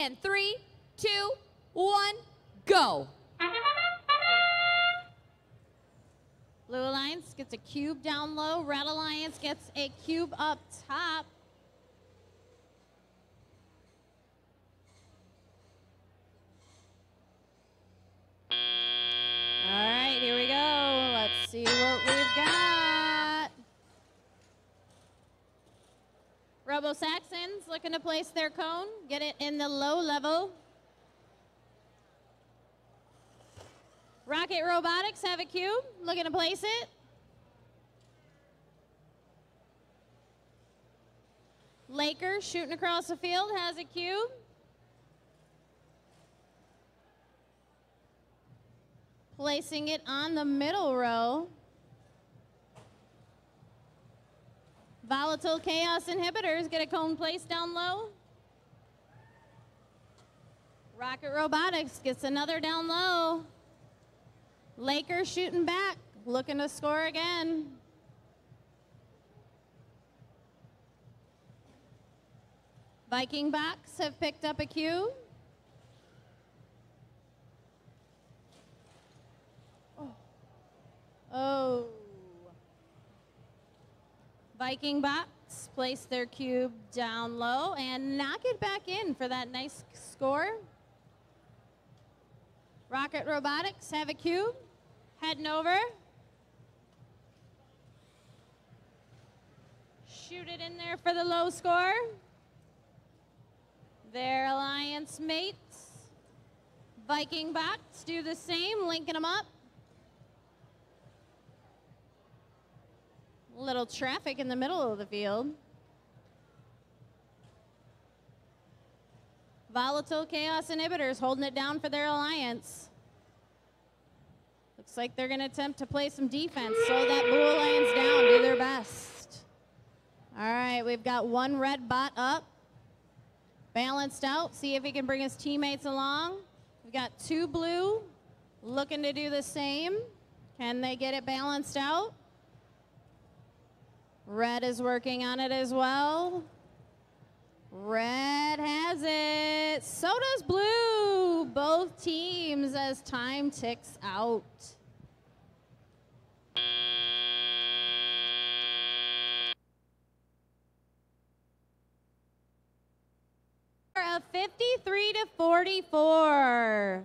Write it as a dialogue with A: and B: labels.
A: And three, two, one, go.
B: Blue Alliance gets a cube down low. Red Alliance gets a cube up top. Robo Saxons looking to place their cone, get it in the low level. Rocket Robotics have a cube, looking to place it. Lakers shooting across the field has a cube. Placing it on the middle row. Volatile Chaos Inhibitors get a cone placed down low. Rocket Robotics gets another down low. Lakers shooting back, looking to score again. Viking Box have picked up a cue. Viking Box place their cube down low and knock it back in for that nice score. Rocket Robotics have a cube. Heading over. Shoot it in there for the low score. Their alliance mates. Viking box do the same, linking them up. Little traffic in the middle of the field. Volatile Chaos Inhibitors holding it down for their alliance. Looks like they're going to attempt to play some defense. Slow that blue alliance down. Do their best. All right, we've got one red bot up. Balanced out. See if he can bring his teammates along. We've got two blue looking to do the same. Can they get it balanced out? Red is working on it as well. Red has it. So does blue. Both teams as time ticks out. Of 53 to 44.